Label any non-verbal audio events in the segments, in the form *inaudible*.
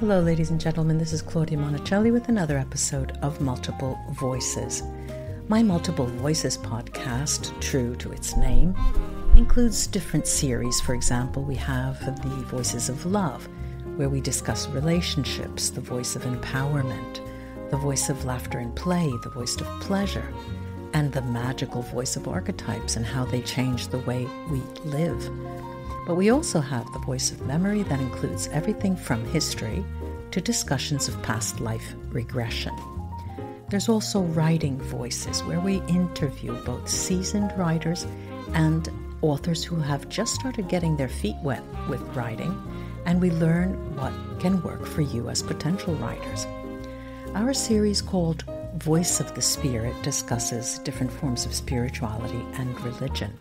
Hello, ladies and gentlemen. This is Claudia Monacelli with another episode of Multiple Voices. My Multiple Voices podcast, true to its name, includes different series. For example, we have the Voices of Love, where we discuss relationships, the voice of empowerment, the voice of laughter and play, the voice of pleasure, and the magical voice of archetypes and how they change the way we live. But we also have the voice of memory that includes everything from history to discussions of past life regression. There's also writing voices where we interview both seasoned writers and authors who have just started getting their feet wet with writing, and we learn what can work for you as potential writers. Our series called Voice of the Spirit discusses different forms of spirituality and religion.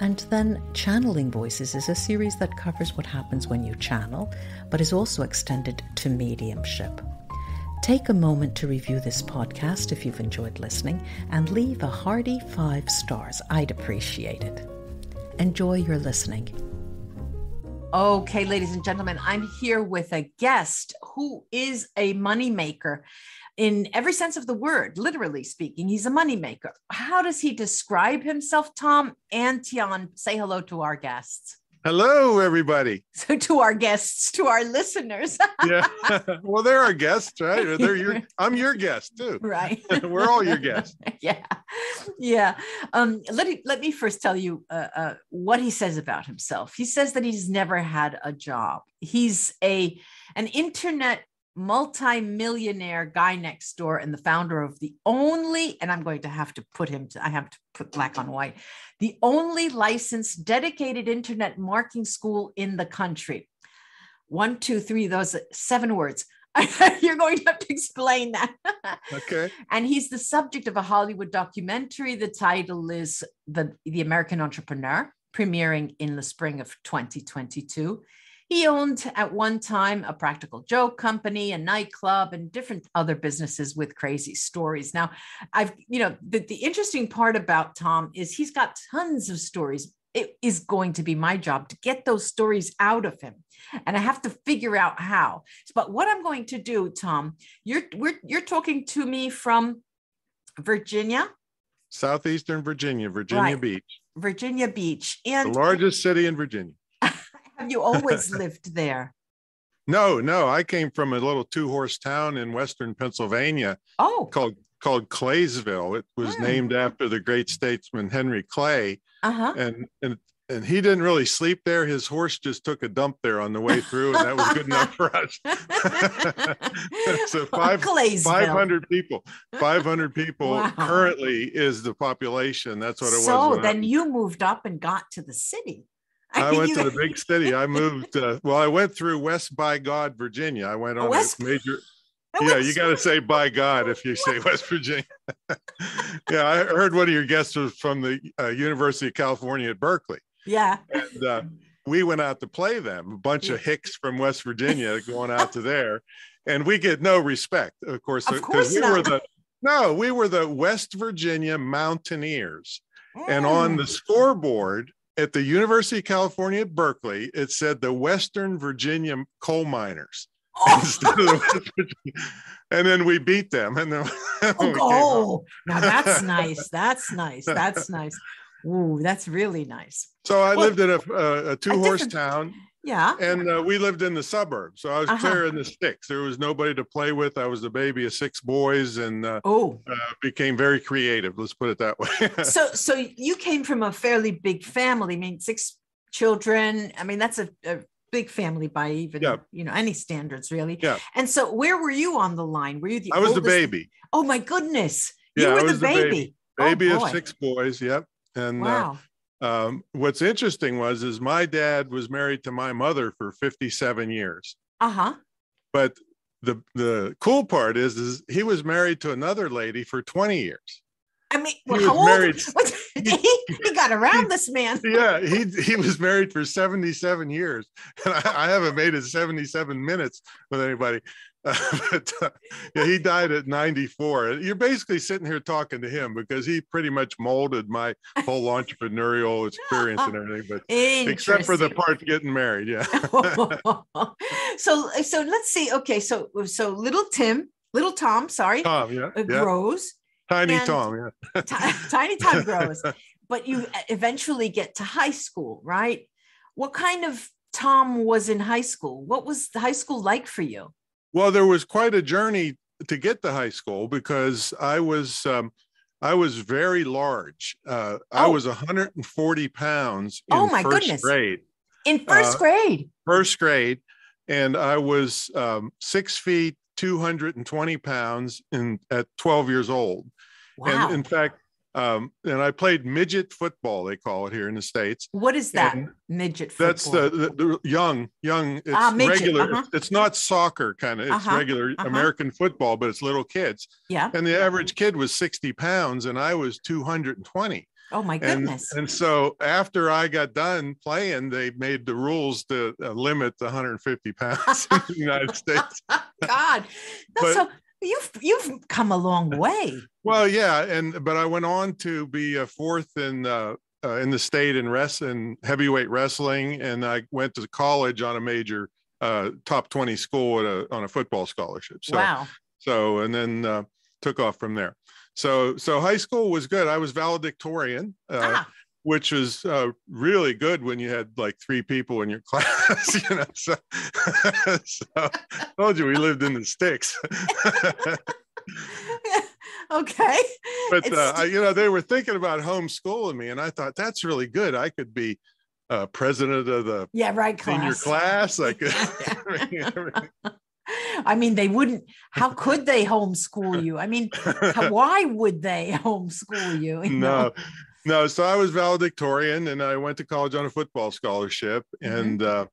And then Channeling Voices is a series that covers what happens when you channel, but is also extended to mediumship. Take a moment to review this podcast if you've enjoyed listening and leave a hearty five stars. I'd appreciate it. Enjoy your listening. Okay, ladies and gentlemen, I'm here with a guest who is a moneymaker in every sense of the word, literally speaking. He's a moneymaker. How does he describe himself, Tom? Antion, say hello to our guests. Hello, everybody. *laughs* So, to our guests, to our listeners. *laughs* yeah. Well, they're our guests, right? They're your. *laughs* I'm your guest too. Right. We're all your guests. yeah. Yeah. Um, let me let me first tell you uh, uh, what he says about himself. He says that he's never had a job. He's a an internet multi-millionaire guy next door and the founder of the only and i'm going to have to put him to i have to put black on white the only licensed dedicated internet marketing school in the country. One two three those seven words. *laughs* You're going to have to explain that. *laughs* Okay. And he's the subject of a hollywood documentary. The title is the the american entrepreneur premiering in the spring of 2022 he owned at one time a practical joke company, a nightclub, and different other businesses with crazy stories. Now, I've, you know, the, the interesting part about Tom is he's got tons of stories. It is going to be my job to get those stories out of him. And I have to figure out how. But what I'm going to do, Tom, you're we're, you're talking to me from Virginia, southeastern Virginia, Virginia right. Beach, Virginia Beach, and the largest city in Virginia. Have you always lived there? *laughs* No, no. I came from a little two-horse town in western Pennsylvania. Oh, called called Claysville. It was hmm. named after the great statesman Henry Clay. Uh-huh. And and and he didn't really sleep there. His horse just took a dump there on the way through, and that was good enough for us. *laughs* so *laughs* five, 500 people, 500 people wow. currently is the population. That's what it so was. So then you moved up and got to the city. *laughs* I went to the big city. I moved. Uh, well, I went through West by God, Virginia. I went on West, a major. *laughs* Yeah, you got to say by God if you say West Virginia. *laughs* yeah, I heard one of your guests was from the uh, University of California at Berkeley. Yeah. And uh, we went out to play them. A bunch of hicks from West Virginia going out to there, and we get no respect, of course, because we were the no, we were the West Virginia Mountaineers, mm. and on the scoreboard at the University of California at Berkeley, it said the Western Virginia coal miners. *laughs* Oh. and then we beat them. And then *laughs* oh, now that's *laughs* nice. That's nice. That's nice. Ooh, that's really nice. So I well, lived in a, a, a two horse town yeah. And uh, we lived in the suburbs. So I was uh-huh. clear in the sticks. There was nobody to play with. I was the baby of six boys and uh, oh. Uh, became very creative. Let's put it that way. *laughs* so so you came from a fairly big family. I mean, six children. I mean, that's a, a big family by even yeah. you know any standards really. Yeah. And so where were you on the line? Were you the I was oldest? the baby. Oh my goodness. Yeah, you were the baby. The baby, baby oh, of six boys. Yep. And uh, wow. Um, what's interesting was is my dad was married to my mother for 57 years. Uh-huh. But the the cool part is is he was married to another lady for 20 years. I mean, well, how old? Married, *laughs* he, he *laughs* got around this man. *laughs* yeah, he he was married for 77 years. And I, I haven't made it 77 minutes with anybody. *laughs* but uh, yeah, he died at 94. You're basically sitting here talking to him because he pretty much molded my whole entrepreneurial experience and everything. But except for the part getting married, yeah. *laughs* so so let's see. Okay, so so little Tim, little Tom, sorry, Tom, yeah, uh, yeah. grows. Tiny Tom, yeah. *laughs* t- tiny Tom grows, but you eventually get to high school, right? What kind of Tom was in high school? What was the high school like for you? Well, there was quite a journey to get to high school because I was um, I was very large. Uh, oh. I was 140 pounds in oh my first goodness. grade. In first uh, grade. First grade, and I was um, six feet, 220 pounds, in at 12 years old. Wow. And in fact, um, and I played midget football. They call it here in the states. What is that and midget? Football? That's the, the, the, young, young. It's ah, regular. Uh-huh. It's not soccer kind of. It's uh-huh, regular uh-huh. American football, but it's little kids. Yeah. And the average kid was sixty pounds, and I was two hundred and twenty. Oh my goodness! And, and, so after I got done playing, they made the rules to uh, limit the 150 pounds *laughs* in the United States. *laughs* God, that's but, so You've you've come a long *laughs* way. Well, yeah, and but I went on to be a fourth in uh, uh, in the state in wrestling, heavyweight wrestling, and I went to college on a major uh, top twenty school a, on a football scholarship. So, wow. So and then uh, took off from there. So so high school was good. I was valedictorian. Uh, ah which was uh, really good when you had like three people in your *laughs* class, you know. So, *laughs* so I told you we lived in the sticks. *laughs* okay. But uh, I, you know, they were thinking about homeschooling me, and I thought that's really good. I could be uh, president of the yeah right senior class. class. I could. I mean, they wouldn't. How could they homeschool you? I mean, why would they homeschool you? you no, know? No so i was valedictorian and i went to college on a football scholarship mm-hmm. and uh,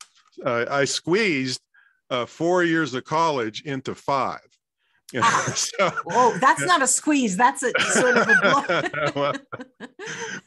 I, I squeezed uh, four years of college into five *laughs* ah. so, oh that's *laughs* not a squeeze that's a sort of a *laughs* well,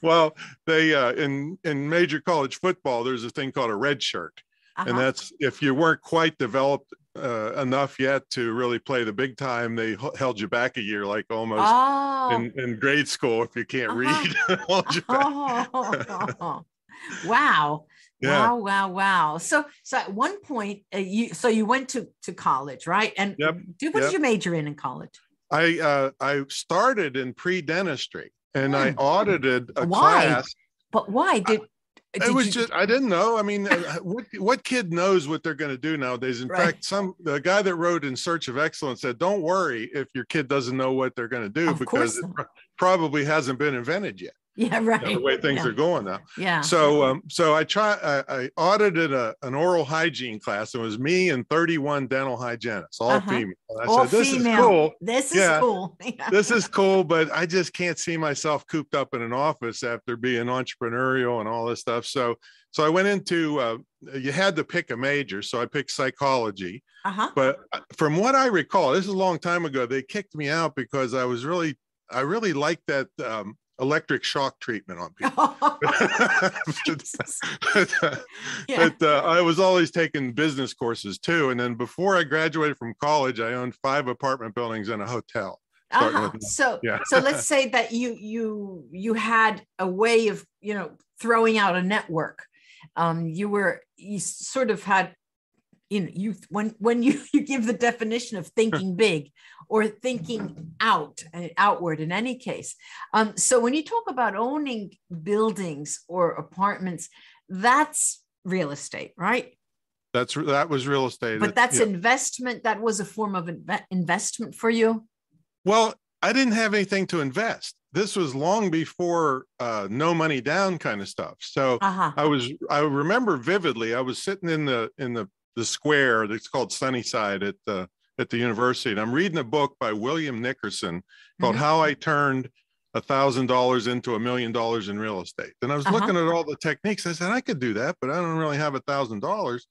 well, they uh, in in major college football there's a thing called a red shirt uh-huh. and that's if you weren't quite developed uh, enough yet to really play the big time. They h- held you back a year, like almost oh. in, in, grade school. If you can't uh-huh. read, *laughs* oh. *laughs* wow. Yeah. Wow, wow, wow. So, so at one point, uh, you so you went to to college, right? And yep. what yep. did you major in in college? I uh, I started in pre dentistry, and I hmm. audited a why? class. But why did did it was you... just I didn't know. I mean, uh, *laughs* what what kid knows what they're going to do nowadays? In right. fact, some the guy that wrote In Search of Excellence said, "Don't worry if your kid doesn't know what they're going to do of because it probably hasn't been invented yet." *laughs* Yeah, right. You know, the way things yeah. are going now. Yeah. So, um, so I try. I, I audited a, an oral hygiene class. It was me and 31 dental hygienists, all uh-huh. female. I all said, "This female. is cool. This is yeah, cool. *laughs* this is cool." But I just can't see myself cooped up in an office after being entrepreneurial and all this stuff. So, so I went into. Uh, you had to pick a major, so I picked psychology. Uh-huh. But uh, from what I recall, this is a long time ago. They kicked me out because I was really I really liked that um, electric shock treatment on *laughs* people. *laughs* but, uh, yeah. but uh, I was always taking business courses too. And then before I graduated from college, I owned five apartment buildings and a hotel. Uh-huh. So, yeah. so let's *laughs* say that you you you had a way of you know throwing out a network. Um, you were you sort of had you know you when when you, *laughs* you give the definition of thinking big or thinking out uh, outward in any case um, so when you talk about owning buildings or apartments that's real estate right? That's that was real estate. But that's yeah. investment that was a form of inve- investment for you? Well i didn't have anything to invest. This was long before uh, no money down kind of stuff. So uh-huh. i was i remember vividly i was sitting in the in the the square that's called Sunnyside at the at the university. And I'm reading a book by William Nickerson called mm-hmm. How I Turned a thousand dollars into a million dollars in real estate. And I was uh-huh. looking at all the techniques. I said, I could do that, but I don't really have a thousand dollars.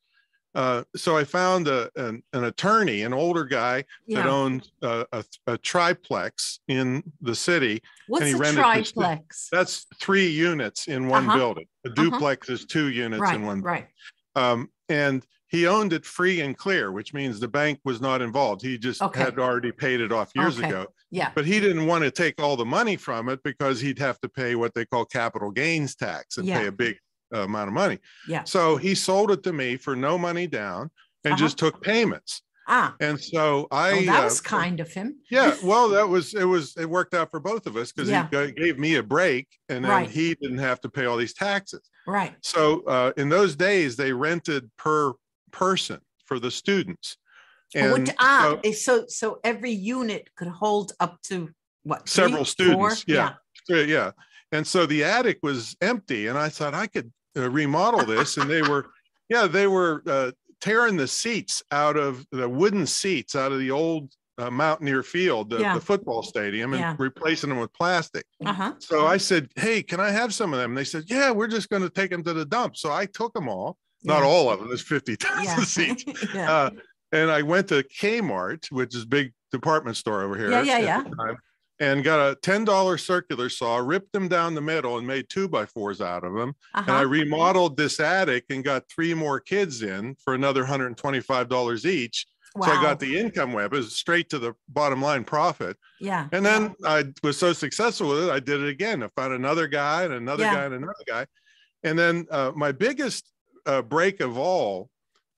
Uh, so I found a, an, an, attorney, an older guy yeah. that owned a, a, a, triplex in the city. What's and he a triplex? That's three units in one uh-huh. building. A uh-huh. duplex uh-huh. is two units right, in one. Right. Um, and he owned it free and clear, which means the bank was not involved. He just Okay. had already paid it off years Okay. ago. Yeah. But he didn't want to take all the money from it because he'd have to pay what they call capital gains tax and Yeah. pay a big uh, amount of money. Yeah. So he sold it to me for no money down and Uh-huh. just took payments. Ah, And so I well, that uh, was kind of him. yeah, *laughs* well, that was it was it worked out for both of us because Yeah. he gave me a break and then Right. he didn't have to pay all these taxes. Right. So uh, in those days, they rented per person for the students. What- ah, so so so every unit could hold up to what? three, several students, yeah. so, yeah. And so the attic was empty, and I thought I could uh, remodel this. And they were, *laughs* yeah, they were uh, tearing the seats out of the wooden seats out of the old uh, Mountaineer Field, the, Yeah. the football stadium, and Yeah. replacing them with plastic. Uh huh. So I said, "Hey, can I have some of them?" And they said, "Yeah, we're just going to take them to the dump." So I took them all, not all of them. There's fifty thousand Yeah. seats, *laughs* yeah. uh, and I went to Kmart, which is a big department store over here. Yeah, yeah, yeah. time, and got a ten dollar circular saw, ripped them down the middle, and made two by fours out of them. Uh-huh. And I uh-huh. remodeled this attic and got three more kids in for another hundred and twenty-five dollars each. wow. So I got the income web, it was straight to the bottom line profit. yeah. And then I was so successful with it, I did it again. I found another guy and another Yeah. guy and another guy. And then uh, my biggest uh, break of all,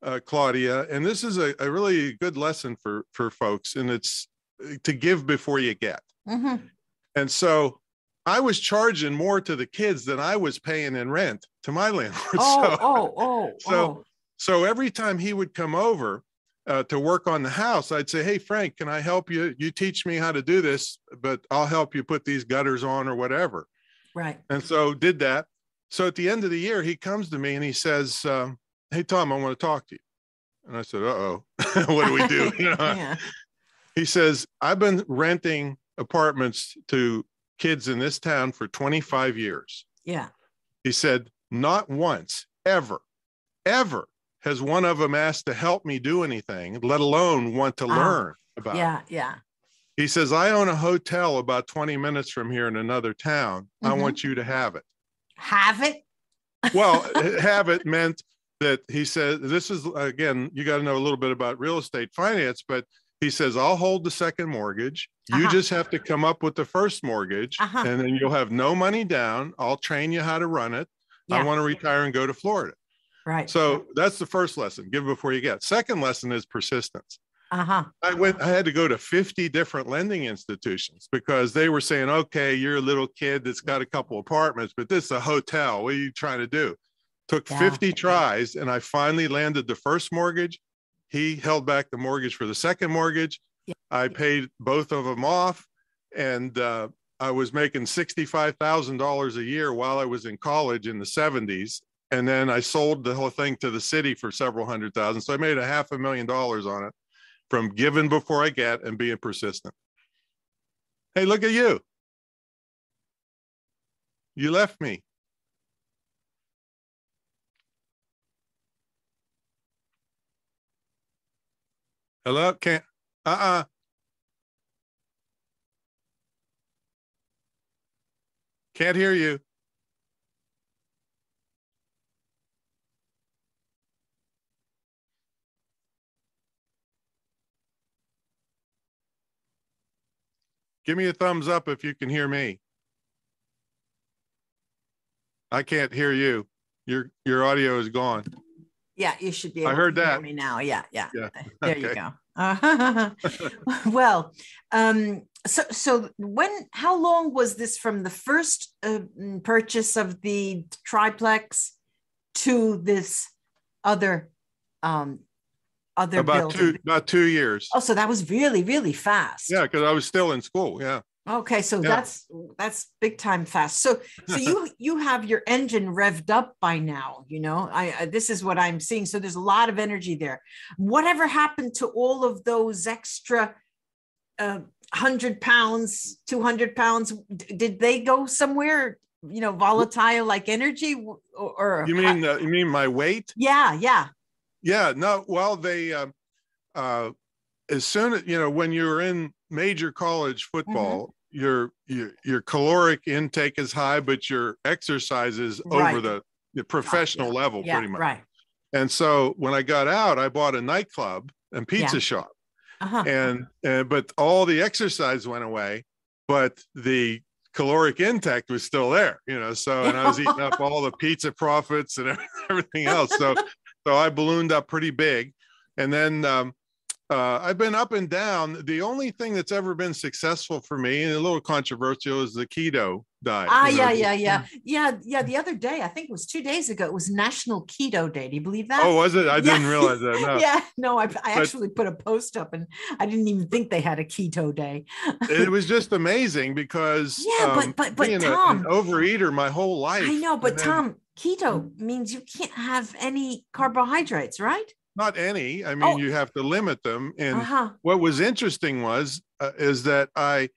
uh, Claudia, and this is a, a really good lesson for for folks, and it's uh, to give before you get. hmm And so I was charging more to the kids than I was paying in rent to my landlord. *laughs* Oh, so, oh, oh, *laughs* so- oh. so every time he would come over uh, to work on the house, I'd say, Hey, Frank, can I help you? You teach me how to do this, but I'll help you put these gutters on or whatever. Right. And so did that. So at the end of the year, he comes to me and he says, um, Hey, Tom, I want to talk to you. And I said, Uh oh, *laughs* what do we do? *laughs* You know, yeah. he says, I've been renting apartments to kids in this town for 25 years. Yeah. He said, Not once, ever, ever has one of them asked to help me do anything, let alone want to Ah, learn about it. Yeah. Yeah. He says, I own a hotel about 20 minutes from here in another town. I Mhm. want you to have it. Have it. Well, *laughs* have it meant that he said, This is again, you got to know a little bit about real estate finance, but he says, I'll hold the second mortgage. You Uh-huh. just have to come up with the first mortgage, Uh-huh. and then you'll have no money down. I'll train you how to run it. I want to retire and go to Florida. Right. So that's the first lesson give before you get. Second lesson is persistence. Uh huh. I went, I had to go to 50 different lending institutions because they were saying, okay, you're a little kid that's got a couple apartments, but this is a hotel. What are you trying to do? Took Yeah. 50 tries and I finally landed the first mortgage. He held back the mortgage for the second mortgage. Yeah. I paid both of them off and uh, I was making $65,000 a year while I was in college in the 70s. And then I sold the whole thing to the city for several hundred thousand. So I made a half a million dollars on it from giving before I get and being persistent. Hey, look at you. You left me. Hello? Can't. Uh uh Can't hear you. Give me a thumbs up if you can hear me. I can't hear you. Your your audio is gone. Yeah, you should be. I heard to hear that. Me now. Yeah. Yeah. Yeah, *laughs* There you go. Uh, *laughs* well, um, so so when? How long was this from the first uh, purchase of the triplex to this other um other About building? two about two years. Oh, so that was really really fast. Yeah, because I was still in school. Yeah. Okay, so Yeah. that's that's big time fast. So so you *laughs* you have your engine revved up by now. You know, I, I this is what I'm seeing. So there's a lot of energy there. Whatever happened to all of those extra uh, hundred pounds, two hundred pounds? D- Did they go somewhere? You know, volatile like energy, or, or You mean uh, you mean my weight? yeah, yeah, Yeah. No. Well, they um, uh, as soon as you know when you're in major college football, your your your caloric intake is high, but your exercise is over the, the professional level yeah, pretty much. right. And so when I got out, I bought a nightclub and pizza Yeah. shop. Uh-huh. And, and but all the exercise went away, but the caloric intake was still there, you know. So and I was eating up all the pizza profits and *laughs* everything else. So so I ballooned up pretty big. And then um uh, I've been up and down. The only thing that's ever been successful for me, and a little controversial, is the keto diet. Ah, you know, yeah, yeah, yeah, yeah, yeah. The other day, I think it was two days ago, it was National Keto Day. Do you believe that? Oh, was it? I didn't realize that. No. *laughs* Yeah, no, I, I But- actually put a post up and I didn't even think they had a keto day. it was *laughs* just amazing because Yeah, but- um, but- but a- Tom- an overeater my whole life. I know, but Tom, keto means you can't have any carbohydrates, right? not any. I mean, Oh. you have to limit them. And Uh huh. what was interesting was uh, is that I,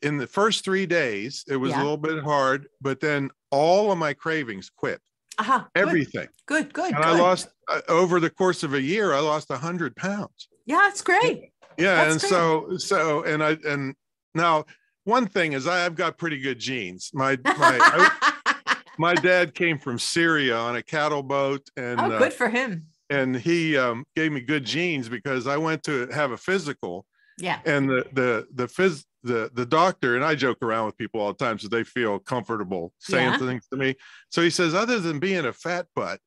in the first three days, it was Yeah. a little bit hard, but then all of my cravings quit. Uh huh. Everything, Good, good, and good. I lost uh, over the course of a year. I lost a hundred pounds. Yeah, it's great. Yeah, That's and so so and I and now one thing is I, I've got pretty good genes. My my I- *laughs* my dad came from Syria on a cattle boat, and oh, uh, good for him. and he um, gave me good genes because I went to have a physical, Yeah. and the the the phys the the doctor and I joke around with people all the time so they feel comfortable saying Yeah. things to me. So he says, other than being a fat butt.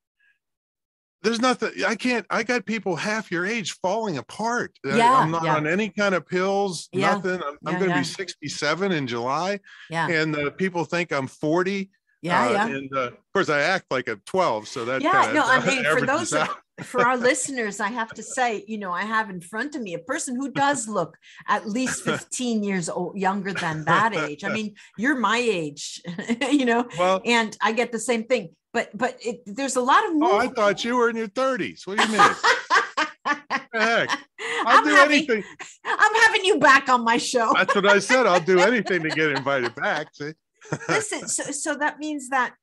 There's nothing I can't. I got people half your age falling apart. I- Yeah, I'm not yeah. on any kind of pills, Yeah, nothing. I'm, I'm going to be 67 in July, Yeah. and uh, people think I'm 40. Yeah. uh, yeah. And uh, of course, I act like I'm 12, so that Yeah, no, I *laughs* mean, for those of, *laughs* for our *laughs* listeners, I have to say, you know, I have in front of me a person who does look at least 15 years old, younger than that age. I mean, you're my age, you know, well, and I get the same thing. But but it, there's a lot of Oh, I thought you were in your 30s. What do you mean? Heck, I'll I'm do having, anything. I'm having you back on my show. That's what I said. I'll do anything to get invited back. See? Listen, so, so that means that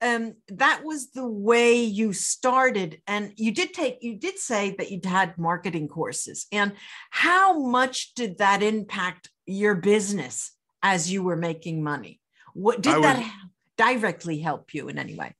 um that was the way you started and you did take you did say that you'd had marketing courses and how much did that impact your business as you were making money what did I that was- directly help you in any way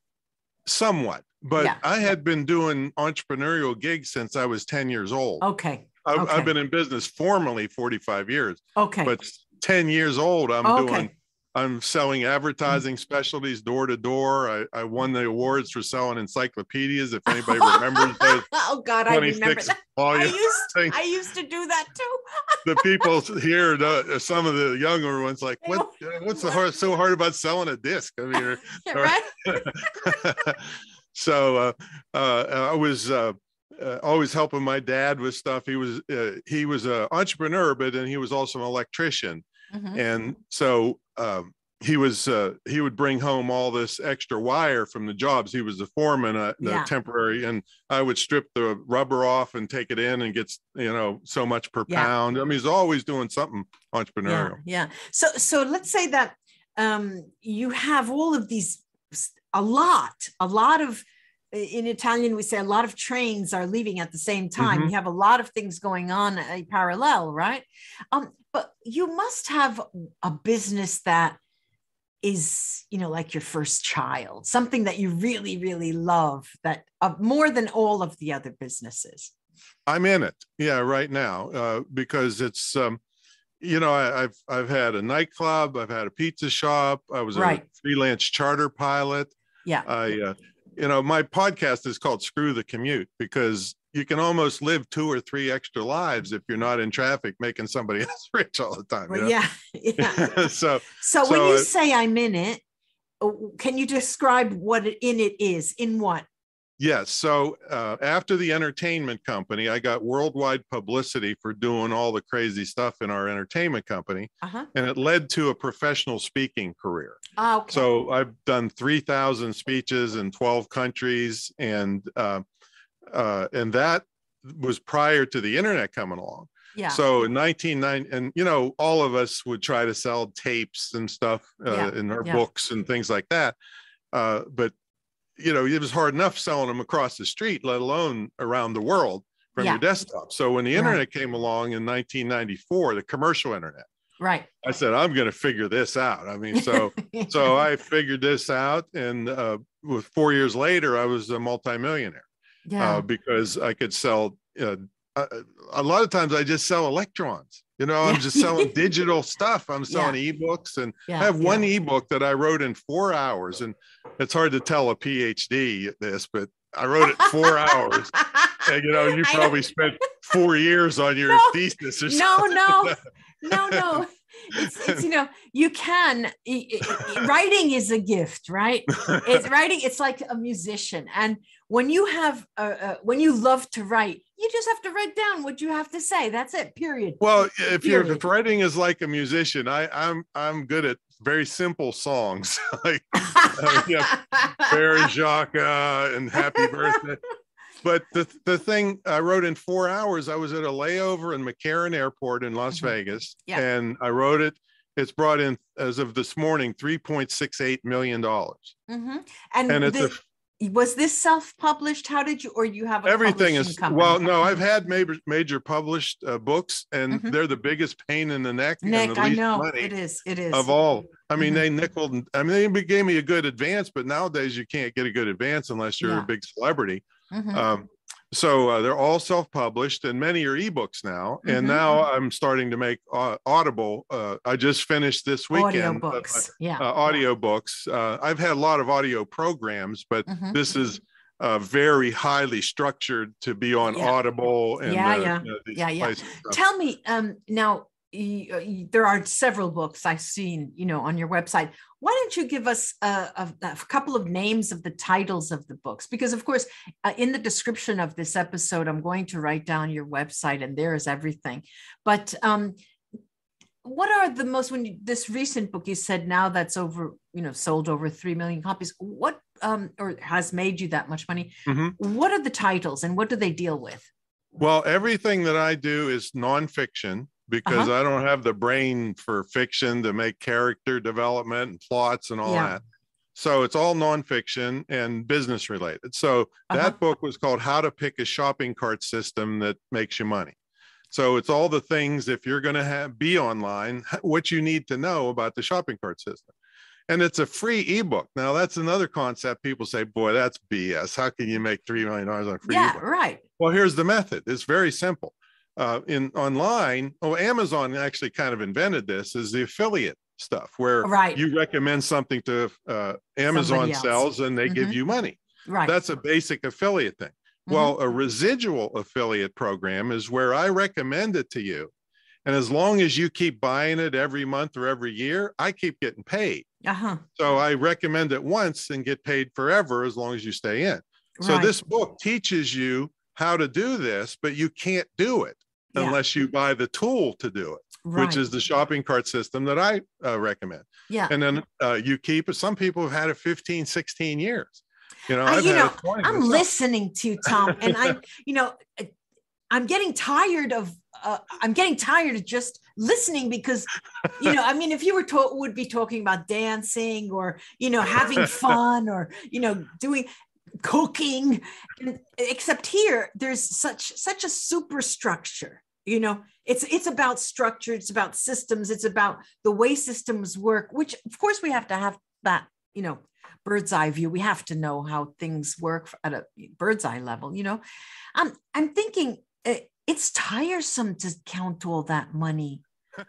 Somewhat. But Yeah. I had been doing entrepreneurial gigs since I was 10 years old. okay I've, okay. I've been in business formally 45 years, okay but 10 years old, I'm okay doing, I'm selling advertising specialties door to door. I, I won the awards for selling encyclopedias. If anybody *laughs* remembers those oh god i remember that I used. I used to do that too *laughs* the people here, the, some of the younger ones, like, what? What's the hard, so hard about selling a disc? I mean, *laughs* or- right so uh, uh, I was uh, uh, always helping my dad with stuff. He was uh, he was an entrepreneur, but then he was also an electrician, Mhm. and so um, he was uh, he would bring home all this extra wire from the jobs. He was the foreman, uh, the Yeah. temporary, and I would strip the rubber off and take it in and get you know so much per Yeah. pound. I mean, he's always doing something yeah entrepreneurial. yeah so so let's say that um you have all of these a lot a lot of in italian we say a lot of trains are leaving at the same time Mhm. you have a lot of things going on uh, parallel right um but you must have a business that is you know like your first child something that you really really love that uh, more than all of the other businesses I'm in it. Yeah, right now uh, because it's um, you know I, I've I've had a nightclub, I've had a pizza shop, I was Right. a freelance charter pilot. yeah I uh, you know my podcast is called Screw the Commute because you can almost live two or three extra lives if you're not in traffic making somebody *laughs* else rich all the time. you well, know? yeah *laughs* yeah *laughs* so So, when you it- say I'm in it, uh, can you describe what in it is? In what? Yes. So uh, after the entertainment company, I got worldwide publicity for doing all the crazy stuff in our entertainment company, Uh huh. and it led to a professional speaking career. Ah, okay. So I've done 3,000 speeches in 12 countries, and uh, uh, and that was prior to the internet coming along. yeah. So in 1990, and you know, all of us would try to sell tapes and stuff uh, Yeah, in our yeah. books and things like that. Uh, but you know, it was hard enough selling them across the street, let alone around the world from Yeah. your desktop. So when the Right. internet came along in 1994, the commercial internet, right. I said, I'm going to figure this out. I mean, so *laughs* so I figured this out, and uh, with four years later, I was a multimillionaire Yeah. uh, because I could sell. Uh, a, a lot of times, I just sell electrons. You know, I'm just selling *laughs* digital stuff. I'm selling ebooks, and yeah. I have one yeah. ebook that I wrote in four hours, and it's hard to tell a PhD this, but I wrote it four hours. *laughs* And, you know, you probably spent four years on your *laughs* No. thesis or no, something. No, no, no, no. It's, *laughs* it's you know you can i- i- writing is a gift, right? It's *laughs* writing. It's like a musician, and when you have uh, uh, when you love to write, you just have to write down what you have to say. That's it. Period. Well, if you're if writing is like a musician, I, I'm I'm good at very simple songs *laughs* like yeah, Frère Jacques and Happy Birthday. But the the thing I wrote in four hours, I was at a layover in McCarran Airport in Las Mhm. Vegas, Yeah. and I wrote it. It's brought in as of this morning, three point six eight million dollars, Mhm. And, and it's a was this self-published? How did you, or you have a everything is company? well no i've had major major published uh, books and Mhm. they're the biggest pain in the neck and Nick, the I know money it is. It is of all i mean Mhm. they nickel i mean they gave me a good advance but nowadays you can't get a good advance unless you're Yeah. a big celebrity Mhm. um, so uh, they're all self-published and many are ebooks now and Mhm. now i'm starting to make uh, audible uh, i just finished this weekend audio uh, books. Yeah. uh, audio books uh, i've had a lot of audio programs but Mhm. this is uh, very highly structured to be on Yeah. Audible and Yeah, yeah. you know, Yeah, yeah. places and stuff. Tell me um, now. there are several books I've seen, you know, on your website. Why don't you give us a, a, a couple of names of the titles of the books? Because, of course, uh, in the description of this episode, I'm going to write down your website, and there is everything. But um, what are the most when you, this recent book you said now that's over, you know, sold over three million copies? What um, or has made you that much money? Mhm. What are the titles, and what do they deal with? Well, everything that I do is nonfiction because Uh-huh. I don't have the brain for fiction to make character development and plots and all Yeah. that. So it's all nonfiction and business related. So Uh-huh. that book was called How to Pick a Shopping Cart System That Makes You Money. So it's all the things if you're going to have be online, what you need to know about the shopping cart system. And it's a free ebook. Now that's another concept. People say, "Boy, that's BS. How can you make three million dollars on a free yeah, ebook?" right. Well, here's the method. It's very simple. Uh, in online, oh, Amazon actually kind of invented this is the affiliate stuff where Right. you recommend something to uh, Amazon sells and they give Mhm. you money. Right. That's a basic affiliate thing. Mhm. Well, a residual affiliate program is where I recommend it to you. And as long as you keep buying it every month or every year, I keep getting paid. uh-huh. So I recommend it once and get paid forever as long as you stay in. So Right. this book teaches you how to do this, but you can't do it Yeah. unless you buy the tool to do it, right. which is the shopping cart system that I uh, recommend. yeah. And then uh, you keep it. Some people have had it 15, 16 years. You know, I- you know, it 20 I'm listening to you, Tom, and I'm, *laughs* you know, uh, I'm getting tired of. Uh, I'm getting tired of just listening because, you know, I mean, if you were to- would be talking about dancing or you know having *laughs* fun or you know doing cooking, except here there's such such a superstructure. You know, it's it's about structure, it's about systems, it's about the way systems work. Which of course we have to have that. You know, bird's eye view. We have to know how things work at a bird's eye level, you know. Um, I'm thinking uh, it's tiresome to count all that money.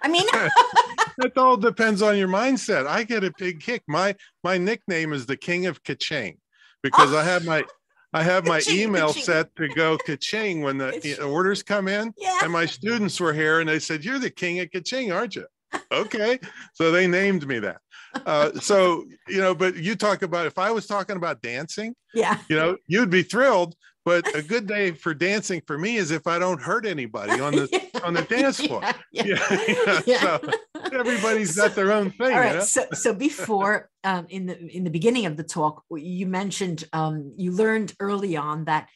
I mean, *laughs* it all depends on your mindset. I get a big kick. My my nickname is the King of Kaching because I have my *laughs* I have my Ka-ching, email ka-ching. set to go Kaching when the Ka-ching. orders come in. yeah, And my students were here and they said, You're the king of Kaching, aren't you? Okay. so they named me that. Uh, so, you know, but you talk about if I was talking about dancing, yeah, you know, you'd be thrilled. But a good day for dancing for me is if I don't hurt anybody on the *laughs* on the dance floor. Yeah, Yeah, yeah. yeah. *laughs* So everybody's So- got their own thing. All right. you know? So, so before um, in the in the beginning of the talk, you mentioned um, you learned early on that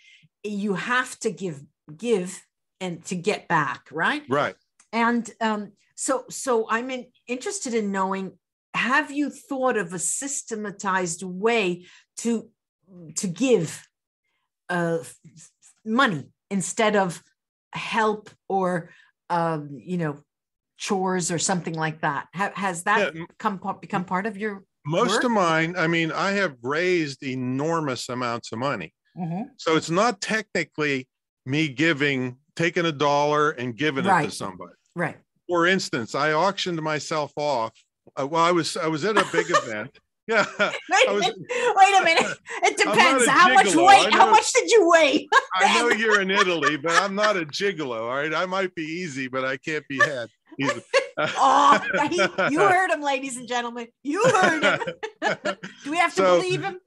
you have to give give and to get back, right? Right. And um, so, so I'm in, interested in knowing: Have you thought of a systematized way to to give uh, money instead of help or um, you know chores or something like that? Ha- has that Yeah, come become part of your most work? of mine, I mean, I have raised enormous amounts of money. Mhm. So it's not technically me giving, taking a dollar and giving it to somebody. Right. For instance, I auctioned myself off. Uh, well, I was I was at a big *laughs* event. Yeah, *laughs* Wait, was- minute. Wait a minute. *laughs* It depends. How much weight? I How much did you weigh? *laughs* I know you're in Italy, but I'm not a gigolo. All right, I might be easy, but I can't be had. Oh, he, you heard him, ladies and gentlemen. You heard him. Do we have to So- believe him?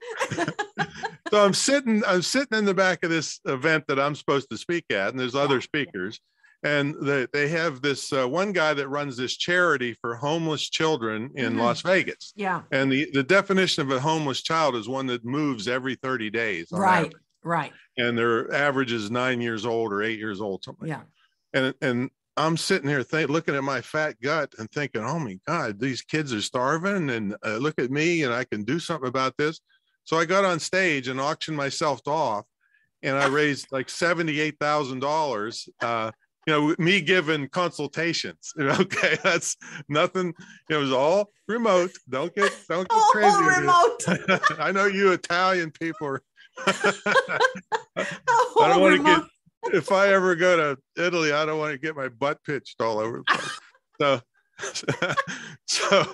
so I'm sitting, I'm sitting in the back of this event that I'm supposed to speak at, and there's other speakers, and they they have this uh, one guy that runs this charity for homeless children in Mhm. Las Vegas, Yeah. and the the definition of a homeless child is one that moves every 30 days, Right. average. Right. and their average is nine years old or eight years old, something. Yeah. and and I'm sitting here think, looking at my fat gut and thinking, oh my God, these kids are starving, and uh, look at me, and I can do something about this. So I got on stage and auctioned myself off, and I *laughs* raised like seventy-eight thousand dollars. Uh, you know, me giving consultations. *laughs* Okay, that's nothing. It was all remote. Don't get don't get crazy. Remote. *laughs* I know you Italian people are. *laughs* I don't want to get if I ever go to Italy, I don't want to get my butt pitched all over the place. So, so,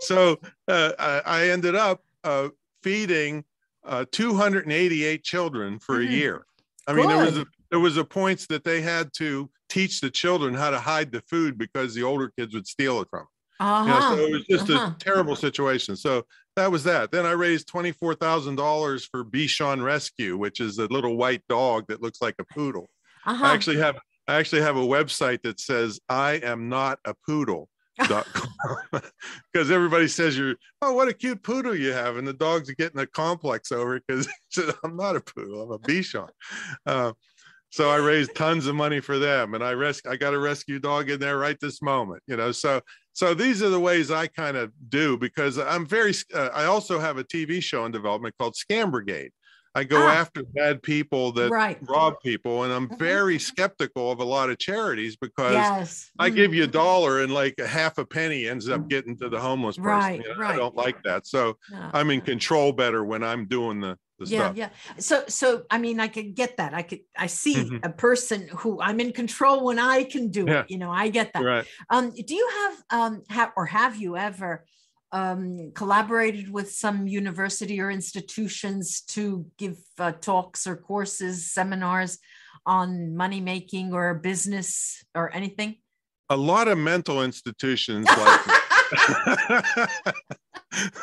so uh, I, I ended up uh, feeding uh, 288 children for Mhm. a year. I mean, there was a, there was a points that they had to teach the children how to hide the food because the older kids would steal it from. them. Uh-huh. You know, so it was just uh-huh. a terrible situation. So that was that. Then I raised twenty-four thousand dollars for Bichon Rescue, which is a little white dog that looks like a poodle. uh-huh. I actually have I actually have a website that says I am not a poodle. *laughs* because *laughs* everybody says you're oh what a cute poodle you have and the dog's are getting a complex over it because *laughs* i'm not a poodle i'm a bichon uh, so i raised tons of money for them and i res- i got a rescue dog in there right this moment you know so so these are the ways i kind of do because i'm very uh, i also have a tv show in development called scam brigade i go Ah. after bad people that right. rob people and i'm Mhm. very skeptical of a lot of charities because Yes. I give you a dollar and like a half a penny ends up getting to the homeless person. Right, You know, I don't like that. So. I'm in control better when I'm doing the, the yeah stuff. yeah so so i mean i could get that i could i see Mhm. a person who i'm in control when i can do Yeah. it you know i get that Right. um do you have um have or have you ever um collaborated with some university or institutions to give uh, talks or courses seminars on money making or business or anything A lot of mental institutions *laughs* like *laughs* *laughs* *laughs*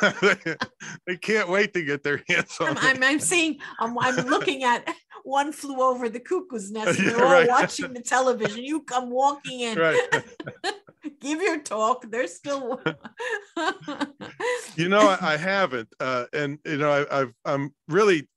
they can't wait to get their hands on I'm, it. I'm, I'm seeing, I'm, I'm looking at one flew over the cuckoo's *laughs* nest. and They're all right. watching the television. You come walking in, Right. *laughs* give your talk. They're still. You know, I, I haven't, uh, and you know, I, I've I'm really,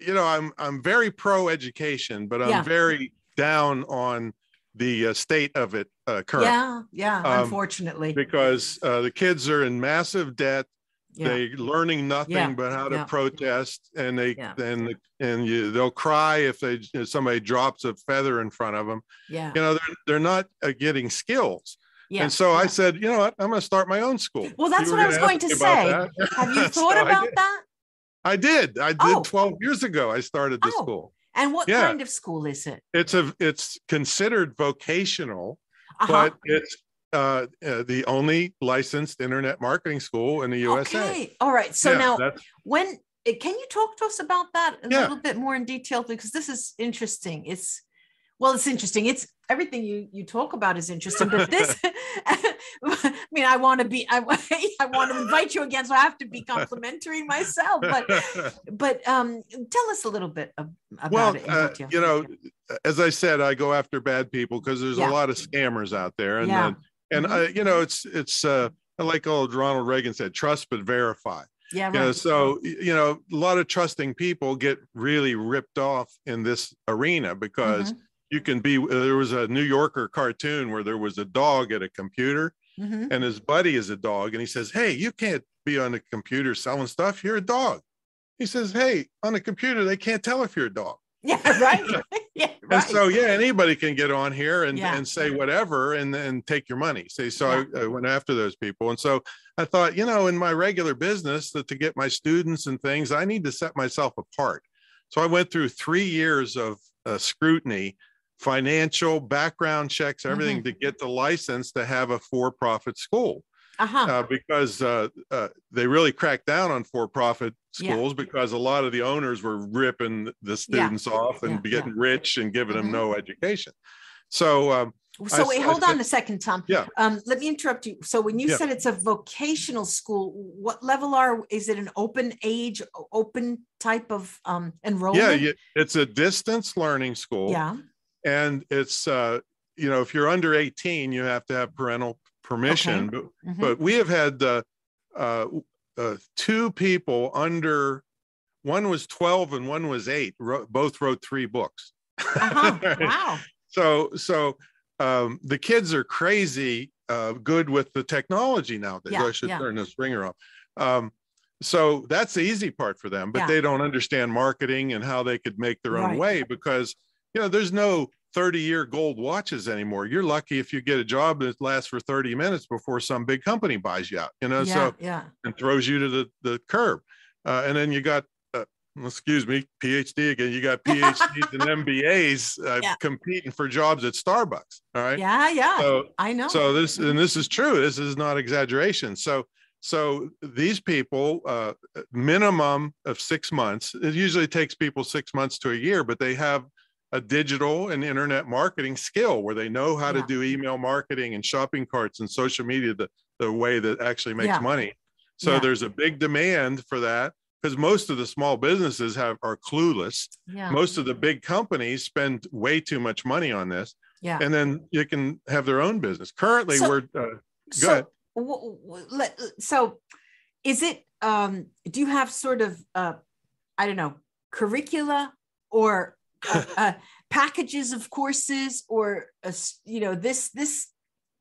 you know, I'm I'm very pro education, but I'm Yeah. very down on the uh, state of it uh, currently. yeah, yeah. Um, unfortunately, because uh, the kids are in massive debt. yeah, They're learning nothing Yeah, but how to yeah. protest, and they and and you, they'll cry if they if somebody drops a feather in front of them. yeah, You know, they're they're not uh, getting skills. yeah. and so. I said, you know what, I'm going to start my own school. Well, that's You what I was going to say. Have you *laughs* thought I about did. that? I did. I did Oh. 12 years ago. I started the Oh. school. And what Yeah. kind of school is it? It's a it's considered vocational, Uh-huh. but it's uh, uh, the only licensed internet marketing school in the USA. Okay. All right. So Yeah, now, that's- when eh, can you talk to us about that a Yeah. little bit more in detail because this is interesting it's well it's interesting it's everything you you talk about is interesting but this *laughs* *laughs* i mean i want to be i, *laughs* I want to invite you again so i have to be complimentary myself but but um tell us a little bit ab- about well, it uh, you know, as I said, I go after bad people because there's Yeah. a lot of scammers out there, and Yeah. uh, and Mhm. uh, you know, it's it's uh, like old Ronald Reagan said, trust but verify. yeah You know, so you know, a lot of trusting people get really ripped off in this arena because Mhm. You can be. uh, There was a New Yorker cartoon where there was a dog at a computer, Mhm. and his buddy is a dog, and he says, "Hey, you can't be on the computer selling stuff. You're a dog." He says, "Hey, on the computer, they can't tell if you're a dog." *laughs* yeah right *laughs* *laughs* Yeah, And right. so, yeah, anybody can get on here and, Yeah. and say whatever and then take your money. See, so Yeah. I, I went after those people. And so I thought, you know, in my regular business, that to get my students and things, I need to set myself apart. So I went through three years of uh, scrutiny, financial background checks, Mm-hmm. everything to get the license to have a for profit school uh-huh. uh, because uh, uh, they really cracked down on for-profit Yeah. schools because a lot of the owners were ripping the students off and Yeah, getting rich and giving Mhm. them no education. So um, So I- wait, I hold on said- a second, Tom. Yeah. Um, let me interrupt you. So when you Yeah. said it's a vocational school, what level are, is it an open age, open type of um yeah, enrollment? you, it's a distance learning school, Yeah, and it's uh, you know if you're under 18, you have to have parental permission. But, mhm. but we have had uh, uh, uh, two people under. One was 12 and one was eight. Wrote, both wrote three books. uh-huh. *laughs* wow. so so um, the kids are crazy uh, good with the technology nowadays. Yeah, I should yeah. turn this ringer off. Um, so that's the easy part for them, but Yeah. they don't understand marketing and how they could make their own Right. way because you know there's no 30 year gold watches anymore. You're lucky if you get a job that lasts for 30 minutes before some big company buys you out. You know, yeah, so yeah. and throws you to the, the curb. Uh, and then you got, uh, excuse me, PhD again. You got PhDs and *laughs* MBAs uh, Yeah. competing for jobs at Starbucks. All right. Yeah, yeah. So, I know. so this, and this is true. This is not exaggeration. So, so these people, uh, minimum of six months. It usually takes people six months to a year, but they have a digital and internet marketing skill where they know how Yeah. to do email marketing and shopping carts and social media the, the way that actually makes Yeah. money. So Yeah. there's a big demand for that because most of the small businesses have are clueless. yeah, Most of the big companies spend way too much money on this, yeah. and then you can have their own business. Currently, So- we're uh, so, w- w- let, so is it um do you have sort of uh i don't know curricula or uh, uh, packages of courses or a s you know this this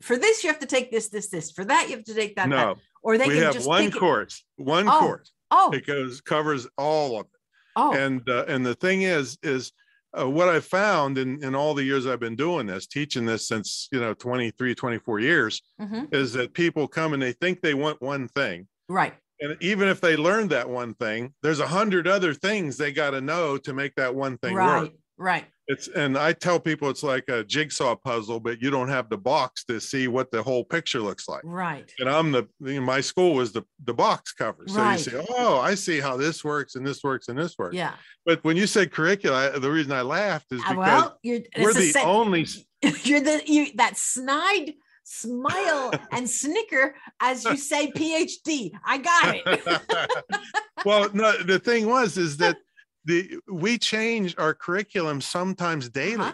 for this you have to take this this this. For that you have to take that, that. no, or they we can have just one pick it- course, one Oh, course. oh. It goes covers all of it. oh. And uh, and the thing is is uh, what i found in in all the years i've been doing this teaching this since you know 23 24 years mhm, is that people come and they think they want one thing. Right and even if they learned that one thing there's a hundred other things they got to know to make that one thing right work. Right it's and i tell people it's like a jigsaw puzzle but you don't have the box to see what the whole picture looks like. Right. And i'm the you know, my school was the the box cover. So Right. you say oh i see how this works and this works and this works. Yeah. But when you said curricula, the reason I laughed is Uh, because well you're we're the only. *laughs* you're the you that snide smile and snicker as you say phd i got it *laughs* well, no, the thing was is that the we change our curriculum sometimes daily. Uh-huh.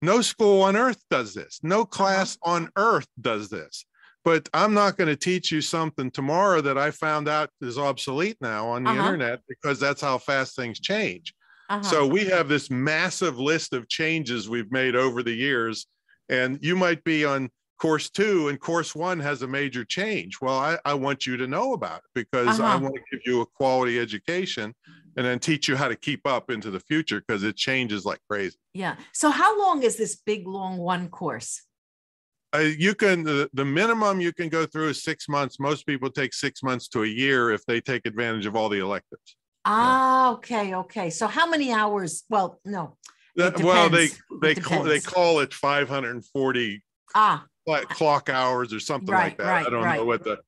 No school on earth does this. No class on earth does this. But I'm not going to teach you something tomorrow that I found out is obsolete now on the Uh-huh. internet because that's how fast things change. Uh-huh. So we have this massive list of changes we've made over the years, and you might be on course two, and course one has a major change. Well, I, I want you to know about it because I Uh-huh. want to give you a quality education and then teach you how to keep up into the future because it changes like crazy. Yeah. So how long is this big long one course? Uh, you can the, the minimum you can go through is six months. Most people take six months to a year if they take advantage of all the electives. Ah, okay, okay. So how many hours? Well, no. That- well, they they call, they call it 540 Ah, clock hours or something Right, like that. right, I don't right. know what the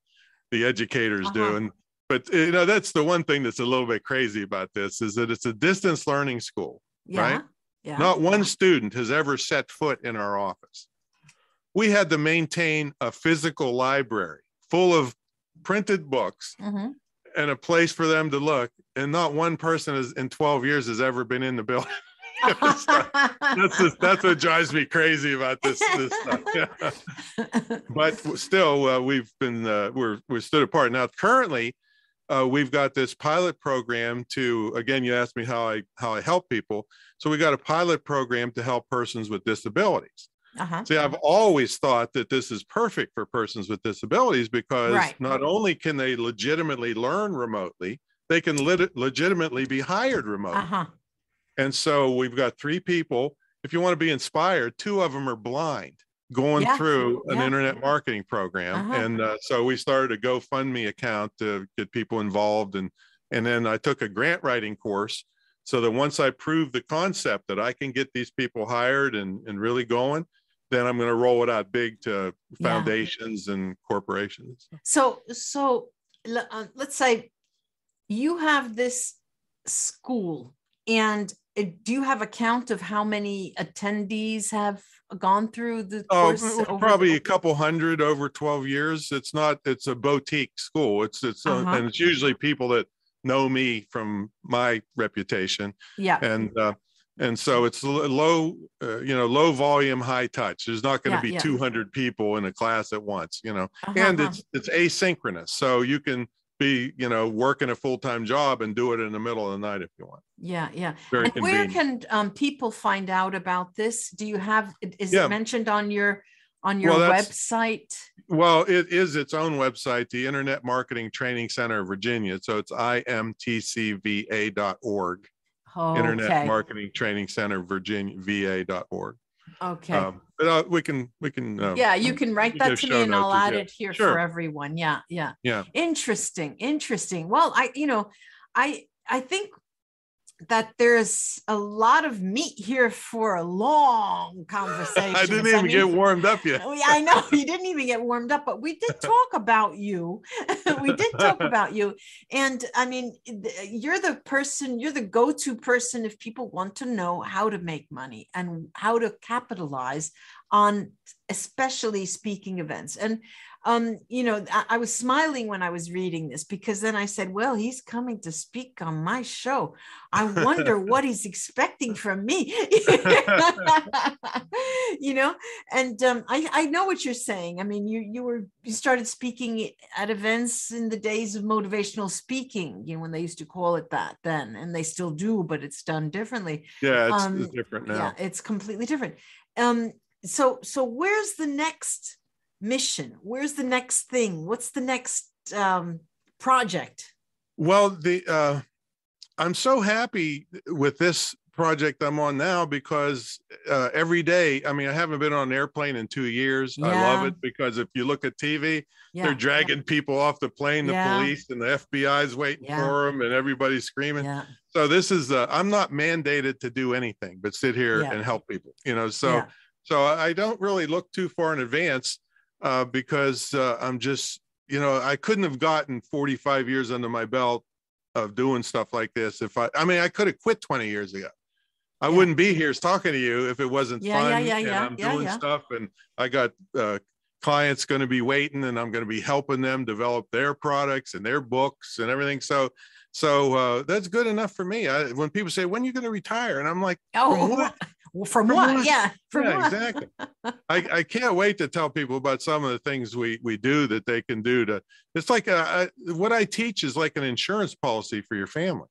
the educators Uh-huh. do. And but you know, that's the one thing that's a little bit crazy about this is that it's a distance learning school. yeah. Right? Yeah. Not one student has ever set foot in our office. We had to maintain a physical library full of printed books Mhm. and a place for them to look. And not one person has in 12 years has ever been in the building. *laughs* *laughs* that's just, that's what drives me crazy about this, this stuff. *laughs* *laughs* But still uh, we've been uh, we're we're stood apart now currently uh, we've got this pilot program to again you asked me how i how i help people so we got a pilot program to help persons with disabilities uh-huh. see i've always thought that this is perfect for persons with disabilities because Right. not only can they legitimately learn remotely they can lit- legitimately be hired remotely Uh-huh. And so we've got three people. If you want to be inspired, two of them are blind going Yeah, through an yeah. internet marketing program. Uh-huh. And uh, so we started a GoFundMe account to get people involved. And, and then I took a grant writing course so that once I prove the concept that I can get these people hired and, and really going, then I'm going to roll it out big to Yeah. foundations and corporations. So, so uh, let's say you have this school, and do you have a count of how many attendees have gone through the Oh, course? uh, probably the- a couple hundred over 12 years. It's not, it's a boutique school. It's, it's, uh, Uh-huh. and it's usually people that know me from my reputation. yeah, And, uh, and so it's low, uh, you know, low volume, high touch. There's not going Yeah, to be yeah. 200 people in a class at once, you know, uh-huh, and uh-huh. it's, it's asynchronous. So you can be, you know, working a full-time job and do it in the middle of the night if you want. yeah, yeah. Very And where can um, people find out about this? Do you have? Is Yeah. it mentioned on your on your Well, website? Well, it is its own website, the Internet Marketing Training Center of Virginia. So it's imtcva.org, Oh, Internet okay. Marketing Training Center, Virginia, va.org. Okay. Um, but uh, we can, we can. uh, yeah, you can write that to me and I'll add yeah. it here Sure. for everyone. Yeah, yeah. Yeah. Interesting, interesting. Well, I, you know, I I think that there's a lot of meat here for a long *laughs* conversation. I didn't even get mean- warmed up yet. Oh, I know *laughs* you didn't even get warmed up, but we did *laughs* talk about you. we did talk about you. And I mean, you're the person, you're the go to person if people want to know how to make money and how to capitalize on especially speaking events. And um, you know, I, I was smiling when I was reading this because then I said, Well, he's coming to speak on my show. I wonder what he's expecting from me. *laughs* you know, and um, I, I know what you're saying. I mean, you you were you started speaking at events in the days of motivational speaking, you know, when they used to call it that then, and they still do, but it's done differently. Yeah, it's, Um, it's different now. Yeah, it's completely different. Um, so so where's the next mission? Where's the next thing? What's the next um project? Well, the uh, I'm so happy with this project I'm on now because uh, every day, I mean, I haven't been on an airplane in two years. I love it because if you look at TV, Yeah. they're dragging people off the plane, the Yeah. police and the FBI's waiting Yeah. for them, and everybody's screaming. Yeah. So this is uh, I'm not mandated to do anything but sit here Yeah. and help people. You know, so yeah. so I don't really look too far in advance uh, because uh, I'm just, you know, I couldn't have gotten 45 years under my belt of doing stuff like this if I, I mean, I could have quit 20 years ago. I Yeah. wouldn't be here talking to you if it wasn't Yeah, fun yeah, yeah, yeah, I'm yeah, doing yeah. stuff and I got uh, clients going to be waiting and I'm going to be helping them develop their products and their books and everything. So, so uh, that's good enough for me. I, when people say, when are you going to retire? And I'm like, Oh? *laughs* well, from, From what? what? Yeah, from yeah, what? exactly. *laughs* I, I can't wait to tell people about some of the things we we do that they can do to. It's like a, I, what I teach is like an insurance policy for your family.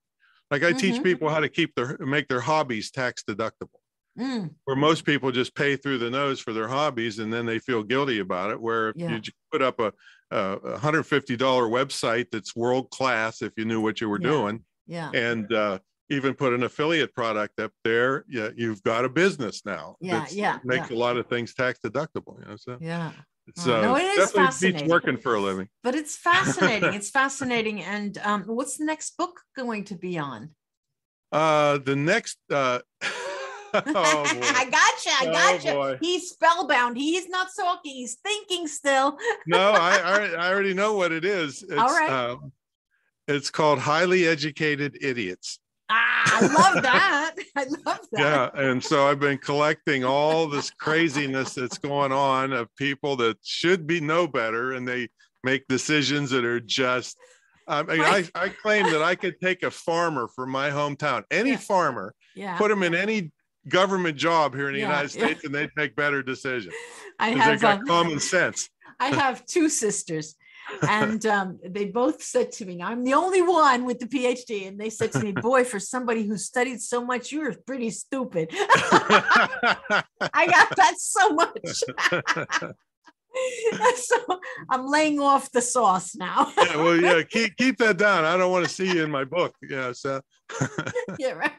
Like I teach Mhm. people how to keep their make their hobbies tax deductible. Mm, Where most people just pay through the nose for their hobbies and then they feel guilty about it. Where Yeah. you put up a, a a hundred fifty dollar website that's world class, if you knew what you were Yeah. doing, yeah. and uh, even put an affiliate product up there, yeah, you've got a business now. Yeah, yeah, makes a lot of things tax deductible. You know, so Yeah. it's Oh, no, it is definitely fascinating. working for a living. But it's fascinating. *laughs* it's fascinating. And um, what's the next book going to be on? Uh, the next, uh, *laughs* oh. *laughs* I gotcha. I Oh, gotcha. boy. he's spellbound. He's not talking. He's thinking still. no, I, I already- I already know what it is. It's, All right. um, it's called Highly Educated Idiots. Ah, I love that. *laughs* I love that. Yeah, and so I've been collecting all this craziness that's going on of people that should be know better, and they make decisions that are just. I mean, Right. I, I claim that I could take a farmer from my hometown, any Yeah. farmer, Yeah. put them in any government job here in the Yeah, United yeah. States, and they'd make better decisions I they have got um, common sense. I have two sisters, and *laughs* um, they both said to me, now, "I'm the only one with the PhD," and they said to me, "Boy, for somebody who studied so much, you're pretty stupid." *laughs* I got that so much. *laughs* so I'm laying off the sauce now. yeah, well, yeah, keep keep that down. I don't want to see you in my book. Yeah, so yeah, right.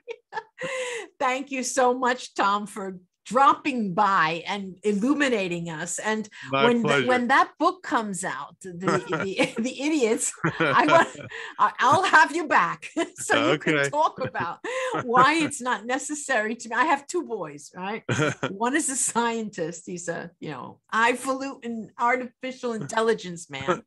Thank you so much, Tom, for dropping by and illuminating us. And My when pleasure. when that book comes out, the the, *laughs* the idiots, I want I'll have you back *laughs* so you Okay. can talk about why it's not necessary to me. I have two boys, right? *laughs* One is a scientist. He's a, you know, highfalutin artificial intelligence man.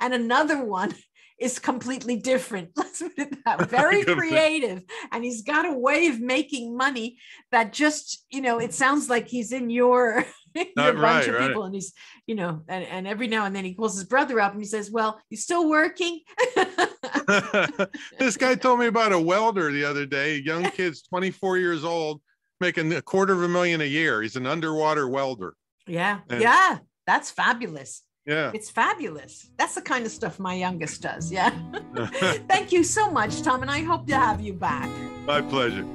And another one is completely different. *laughs* Let's put it that way. *laughs* very creative. And he's got a way of making money that just, you know, it sounds like he's in your, *laughs* your Uh, bunch right, of right. people. And he's, you know, and, and every now and then he calls his brother up and he says, Well, you still working? this guy told me about a welder the other day. A young kid's 24 years old, making a quarter of a million a year. He's an underwater welder. yeah. And- Yeah. That's fabulous. Yeah. It's fabulous. That's the kind of stuff my youngest does. Yeah. *laughs* *laughs* Thank you so much, Tom. And I hope to have you back. My pleasure.